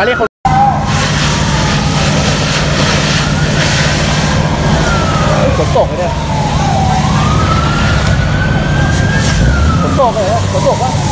มาเรียกนฝนตกเลยเนี่ยฝนตกเลยฝนตกว่า